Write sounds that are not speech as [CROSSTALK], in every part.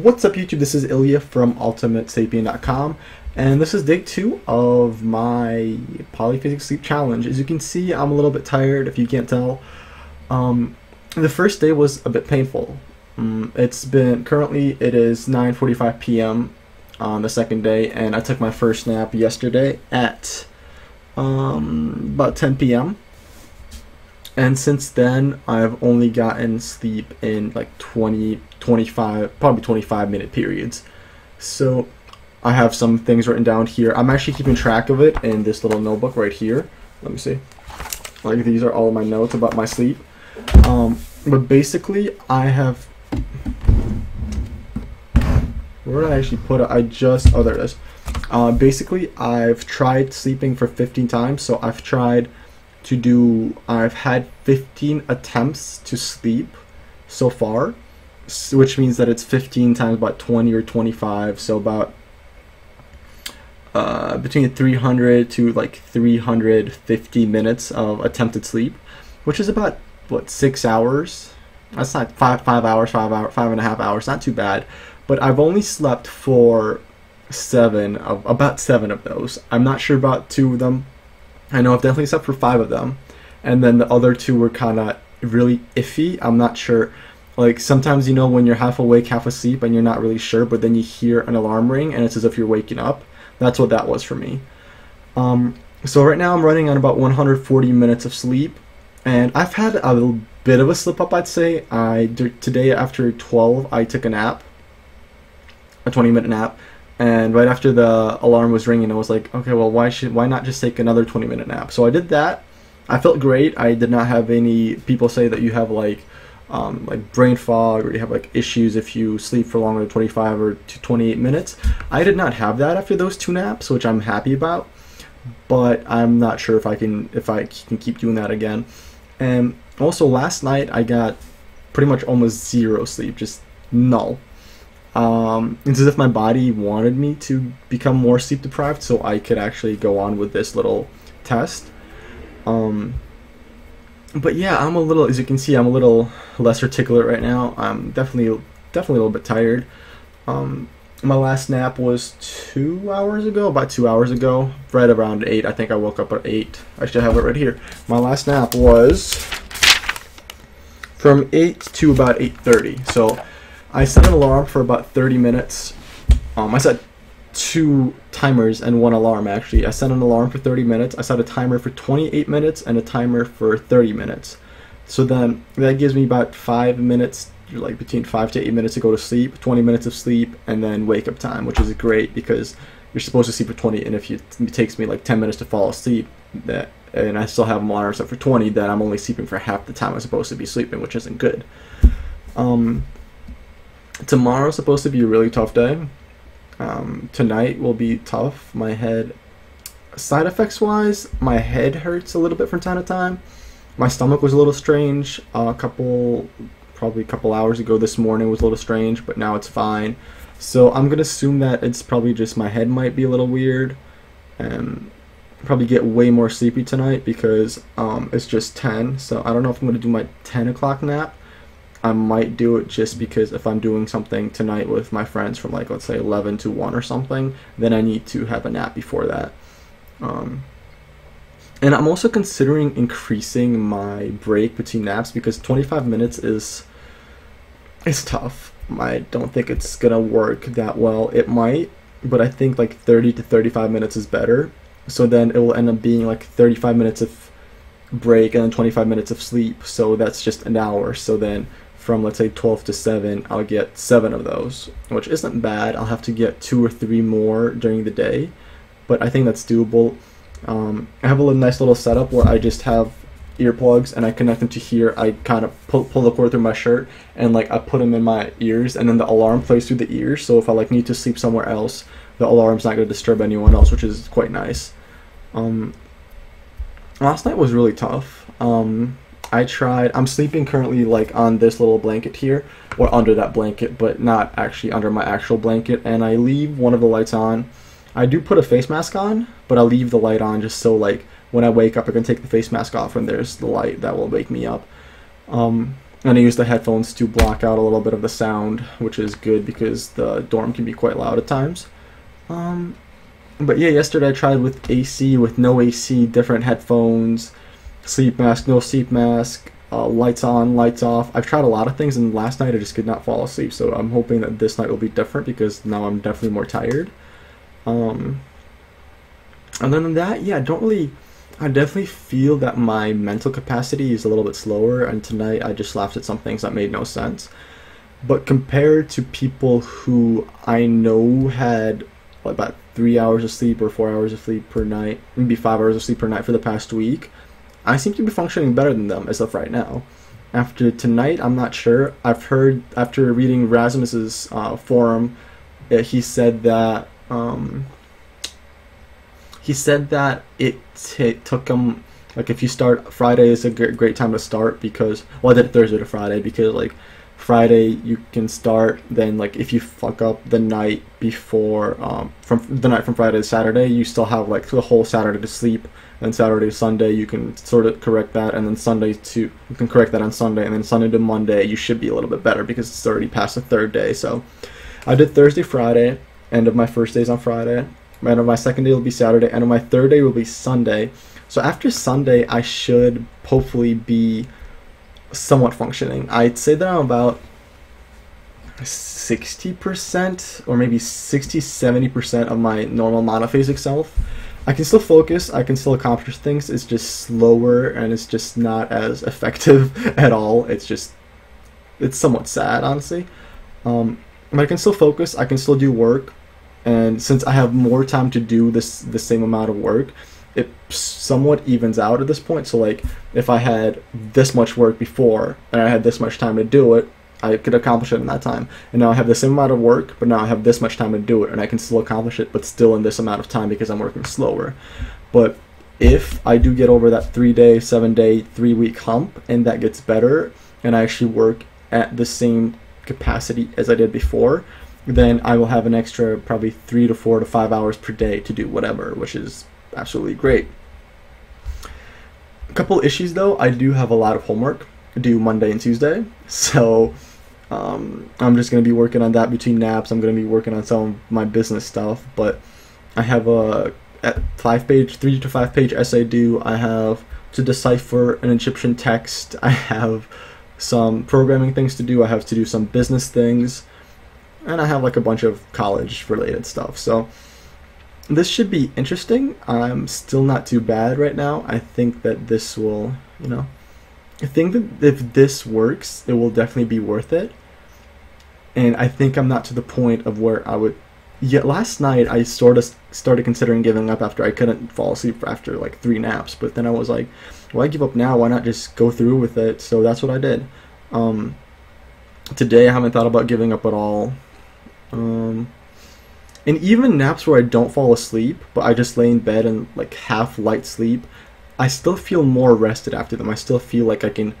What's up YouTube? This is Ilya from UltimateSapiens.com and this is day two of my polyphasic sleep challenge. As you can see, I'm a little bit tired if you can't tell. Um, the first day was a bit painful. Um, it's been, currently it is 9.45 p.m. on the second day and I took my first nap yesterday at um, about 10 p.m and since then I've only gotten sleep in like 20 25 probably 25 minute periods. So I have some things written down here. I'm actually keeping track of it in this little notebook right here. Let me see. Like these are all my notes about my sleep. Um, but basically I have where did I actually put it? I just oh there it is. Uh, basically I've tried sleeping for 15 times. So I've tried to do I've had 15 attempts to sleep so far which means that it's 15 times about 20 or 25 so about uh, between 300 to like 350 minutes of attempted sleep which is about what six hours that's not five five hours five hour five and a half hours not too bad but I've only slept for seven of about seven of those I'm not sure about two of them I know I've definitely slept for five of them, and then the other two were kind of really iffy. I'm not sure. Like sometimes you know when you're half awake, half asleep, and you're not really sure, but then you hear an alarm ring and it's as if you're waking up. That's what that was for me. Um, so right now I'm running on about 140 minutes of sleep, and I've had a little bit of a slip up. I'd say I today after 12 I took a nap, a 20 minute nap, and right after the alarm was ringing, I was like, okay, well, why should why not just take another 20 minute nap? So I did that. I felt great. I did not have any people say that you have like um, like brain fog or you have like issues if you sleep for longer than 25 or 28 minutes. I did not have that after those two naps, which I'm happy about. But I'm not sure if I can if I can keep doing that again. And also last night I got pretty much almost zero sleep, just null. Um, it's as if my body wanted me to become more sleep deprived so I could actually go on with this little test. Um, but yeah, I'm a little, as you can see, I'm a little less articulate right now. I'm definitely, definitely a little bit tired. Um, my last nap was two hours ago, about two hours ago, right around eight. I think I woke up at eight. I should have it right here. My last nap was from eight to about eight thirty. So I set an alarm for about 30 minutes. Um, I set two timers and one alarm actually. I set an alarm for 30 minutes. I set a timer for 28 minutes and a timer for 30 minutes. So then that gives me about five minutes, like between five to eight minutes to go to sleep, 20 minutes of sleep, and then wake up time, which is great because you're supposed to sleep for 20, and if you, it takes me like 10 minutes to fall asleep, that and I still have alarm set for 20, then I'm only sleeping for half the time I'm supposed to be sleeping, which isn't good. Um, tomorrow's supposed to be a really tough day. Um, tonight will be tough. My head, side effects wise, my head hurts a little bit from time to time. My stomach was a little strange. Uh, a couple, probably a couple hours ago this morning was a little strange, but now it's fine. So I'm gonna assume that it's probably just my head might be a little weird, and probably get way more sleepy tonight because um, it's just 10. So I don't know if I'm gonna do my 10 o'clock nap I might do it just because if I'm doing something tonight with my friends from like let's say 11 to 1 or something, then I need to have a nap before that. Um, and I'm also considering increasing my break between naps because 25 minutes is it's tough. I don't think it's gonna work that well. It might, but I think like 30 to 35 minutes is better. So then it will end up being like 35 minutes of break and then 25 minutes of sleep. So that's just an hour. So then from let's say 12 to 7, I'll get 7 of those, which isn't bad. I'll have to get 2 or 3 more during the day, but I think that's doable. Um, I have a little, nice little setup where I just have earplugs and I connect them to here. I kind of pull, pull the cord through my shirt and like I put them in my ears and then the alarm plays through the ears. So if I like need to sleep somewhere else, the alarm's not going to disturb anyone else, which is quite nice. Um, last night was really tough. Um, I tried. I'm sleeping currently like on this little blanket here, or under that blanket, but not actually under my actual blanket. And I leave one of the lights on. I do put a face mask on, but I leave the light on just so like when I wake up, I can take the face mask off, and there's the light that will wake me up. Um, and I use the headphones to block out a little bit of the sound, which is good because the dorm can be quite loud at times. Um, but yeah, yesterday I tried with AC, with no AC, different headphones, sleep mask, no sleep mask, uh, lights on, lights off. I've tried a lot of things, and last night I just could not fall asleep. So I'm hoping that this night will be different because now I'm definitely more tired. Um, other than that, yeah, I don't really. I definitely feel that my mental capacity is a little bit slower, and tonight I just laughed at some things that made no sense. But compared to people who I know had what, about three hours of sleep or four hours of sleep per night, maybe five hours of sleep per night for the past week, I seem to be functioning better than them as of right now. After tonight, I'm not sure. I've heard after reading Rasmus's uh, forum, uh, he said that um, he said that it t- took him like if you start Friday is a great, great time to start because well I did Thursday to Friday because like Friday you can start then like if you fuck up the night before um, from the night from Friday to Saturday you still have like the whole Saturday to sleep and Saturday to Sunday you can sort of correct that and then Sunday to you can correct that on Sunday and then Sunday to Monday you should be a little bit better because it's already past the third day so I did Thursday Friday end of my first days on Friday End of my second day will be Saturday. End of my third day will be Sunday. So after Sunday, I should hopefully be somewhat functioning. I'd say that I'm about 60% or maybe 60 70% of my normal monophasic self. I can still focus, I can still accomplish things. It's just slower and it's just not as [LAUGHS] effective at all. It's just it's somewhat sad, honestly. Um, but I can still focus, I can still do work and since I have more time to do this the same amount of work, it somewhat evens out at this point. So like if I had this much work before and I had this much time to do it, I could accomplish it in that time. And now I have the same amount of work, but now I have this much time to do it, and I can still accomplish it, but still in this amount of time because I'm working slower. But if I do get over that three day, seven day, three week hump, and that gets better, and I actually work at the same capacity as I did before, then I will have an extra probably three to four to five hours per day to do whatever, which is absolutely great. A couple issues though, I do have a lot of homework due Monday and Tuesday, [LAUGHS] so um, I'm just going to be working on that between naps. I'm going to be working on some of my business stuff, but I have a, a five page, three to five page essay due. I have to decipher an Egyptian text. [LAUGHS] I have some programming things to do. I have to do some business things and I have like a bunch of college related stuff. So this should be interesting. I'm still not too bad right now. I think that this will, you know, I think that if this works, it will definitely be worth it. And I think I'm not to the point of where I would. Yet last night I sort of started considering giving up after I couldn't fall asleep after like three naps. But then I was like, why give up now? Why not just go through with it? So that's what I did. Um, today I haven't thought about giving up at all. Um, and even naps where I don't fall asleep, but I just lay in bed and like half light sleep, I still feel more rested after them. I still feel like I can,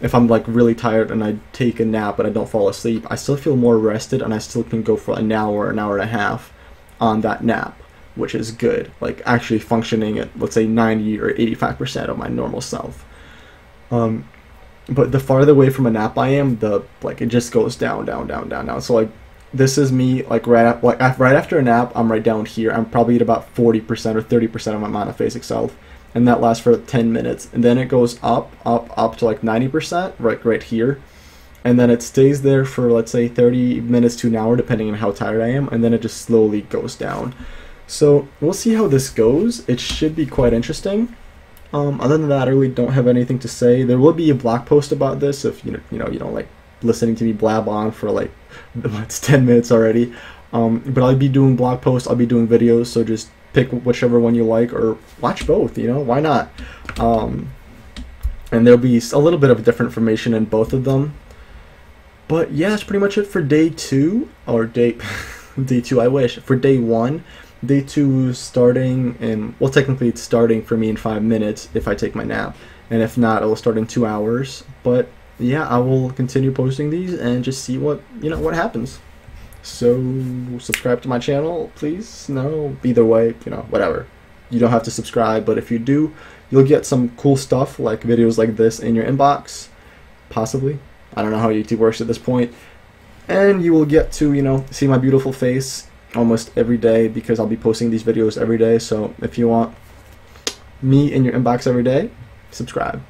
if I'm like really tired and I take a nap but I don't fall asleep, I still feel more rested and I still can go for an hour, an hour and a half on that nap, which is good. Like actually functioning at let's say 90 or 85% of my normal self. Um, but the farther away from a nap I am, the like it just goes down, down, down, down, down. So like this is me like right like right after a nap. I'm right down here. I'm probably at about forty percent or thirty percent of my monophasic self, and that lasts for ten minutes, and then it goes up, up, up to like ninety percent, right, right here, and then it stays there for let's say thirty minutes to an hour, depending on how tired I am, and then it just slowly goes down. So we'll see how this goes. It should be quite interesting. Um, other than that, I really don't have anything to say. There will be a blog post about this if you know you know you don't like listening to me blab on for like [LAUGHS] it's 10 minutes already. Um, but I'll be doing blog posts, I'll be doing videos, so just pick whichever one you like or watch both, you know, why not? Um, and there'll be a little bit of different information in both of them. But yeah, that's pretty much it for day two, or day, [LAUGHS] day two, I wish. For day one, day two starting and well, technically it's starting for me in five minutes if I take my nap. And if not, it'll start in two hours. But yeah, I will continue posting these and just see what you know what happens. So subscribe to my channel, please. No, either way, you know, whatever. You don't have to subscribe, but if you do, you'll get some cool stuff like videos like this in your inbox, possibly. I don't know how YouTube works at this point. And you will get to, you know, see my beautiful face almost every day because I'll be posting these videos every day. So if you want me in your inbox every day, subscribe.